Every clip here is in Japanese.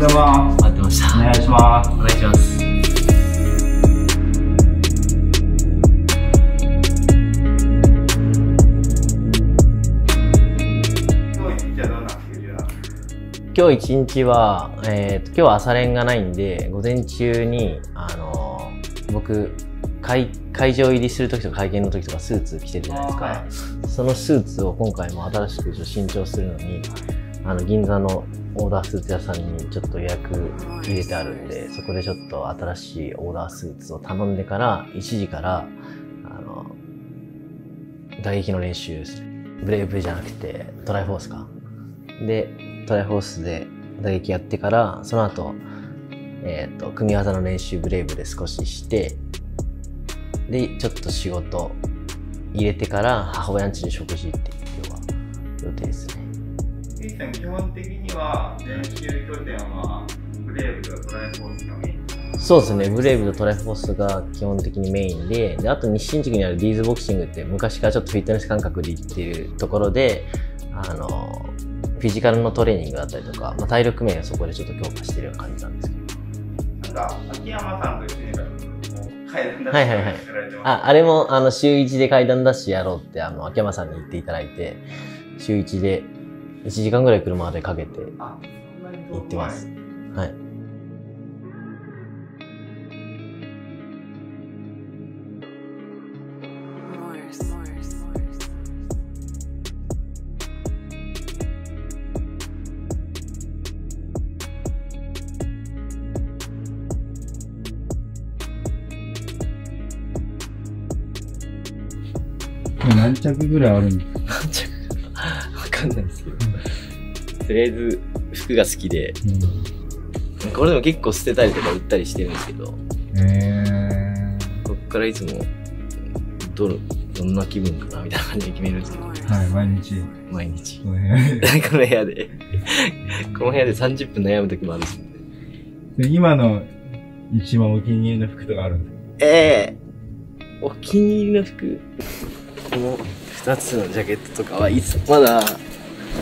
おはようございます。合ってました。お願いします。お願いします。今日一日はえーと今日は朝練がないんで、午前中に、あのー僕、会会場入りする時とか会見の時とかスーツ着てるじゃないですか。はいそのスーツを今回も新しく新調するのに、あの、銀座のオーダースーツ屋さんにちょっと予約入れてあるんで、そこでちょっと新しいオーダースーツを頼んでから、1時から、あの、打撃の練習ですね。ブレイブじゃなくて、トライフォースか。で、トライフォースで打撃やってから、その後、えっ、と、組み技の練習ブレイブで少しして、で、ちょっと仕事入れてから母親ん家で食事っていう今日は予定ですね。ケイさん、基本的には練習拠点はブレイブとかトライフォースがメインそうですね、ブレイブとトライフォースが基本的にメインで、であと日新宿にあるディーズボクシングって昔からちょっとフィットネス感覚で行ってるところで、あの、フィジカルのトレーニングだったりとか、まあ、体力面をそこでちょっと強化してるような感じなんですけど。なんか、秋山さんと一緒に階段だはいはいはいやられてます。あ、あれも、あの、週1で階段ダッシュやろうって、あの、秋山さんに言っていただいて、週1で1時間ぐらい車でかけて行ってます。はい。何着ぐらいあるんですか？わかんないですけど。とりあえず、服が好きで、これでも結構捨てたりとか売ったりしてるんですけど、えこっからいつも、どの、どんな気分かなみたいな感じで決めるんですけど、ー、はい、毎日。毎日。この部屋で。この部屋で、この部屋で30分悩む時もあるし。で今の一番お気に入りの服とかあるんですか？ええお気に入りの服、この2つのジャケットとかはいつ、まだ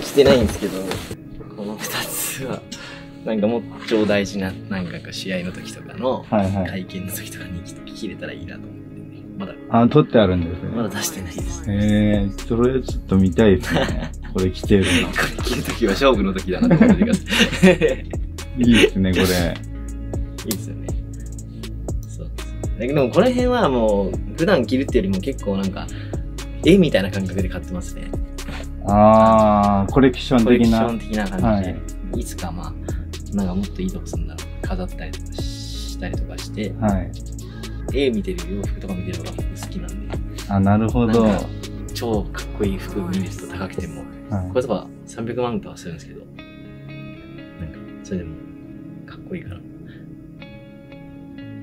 着てないんですけど、この2つは、なんかもう超大事な、なんか試合の時とかの。会見の時とかに着着れたらいいなと思ってね。まだ、あ、撮ってあるんですね。まだ出してないです。えー、それちょっと見たいですね。これ着てるの。これ着る時は勝負の時だなと思ってください。いいですね、これ。いいですよね。そう。だけどもこの辺はもう、普段着るっていうよりも結構なんか、絵みたいな感覚で買ってますね。あー、コレクションコレク的な。ション的な感じで、、はいつかまあ、なんかもっといいとこすんだろう。飾ったりとかしたりとかして、はい。絵見てる洋服とか見てる方が僕好きなんで、あ、なるほど。なんはか超かっこいい服見ると高くても、これとか300万とかするんですけど、なんか、それでもかっこいいから、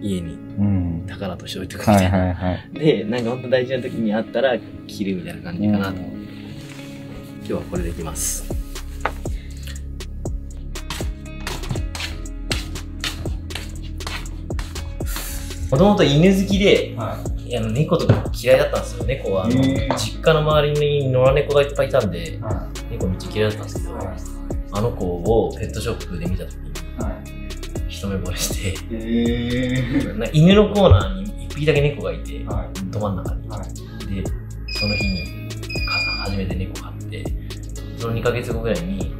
家にい。うん。宝として置いておくみはいたいな。はいはい。で、なんか本当大事な時にあったら着るみたいな感じかなと思って、今日はこれでいきます。もともと犬好きで、はいあの猫とか嫌いだったんですよ。猫はあの、実家の周りに野良猫がいっぱいいたんで、い。は猫めっちゃ嫌いだったんですけど、あの子をペットショップで見た時にい。はい。一目惚れして、犬のコーナーに一匹だけ猫がいて、はい。ど真ん中に。はい。で、その日にか初めて猫飼って、その2ヶ月後ぐらいに、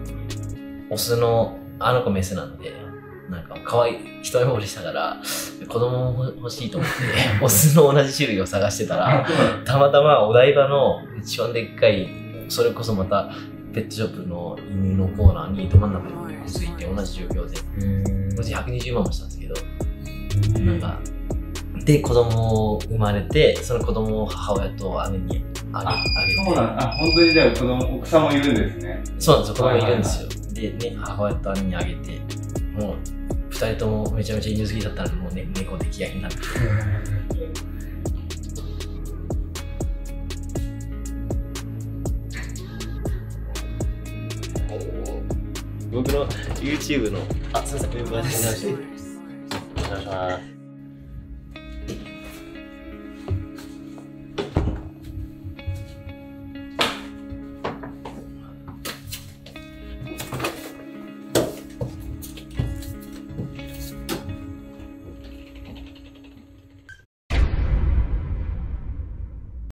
オスの、あの子メスなんで、なんか可愛い、一目惚れしたから、子供も欲しいと思って、オスの同じ種類を探してたら、たまたまお台場の一番でっかい、それこそまたペットショップの犬のコーナーにど真ん中について同じ状況で、えこっち120万もしたんですけど、なんか、で、子供生まれて、その子供を母親と姉にあげああげて、そうなんあ、本当にじゃあ子供、奥さんもいるんですね。そうなんですよ、子供いるんですよ。で、ね、母親と姉にあげて、もう、二人ともめちゃめちゃ犬好きだったので、もうね、猫出来合いになって。僕の YouTube の、あ、すみません、メンバーです。お願いします。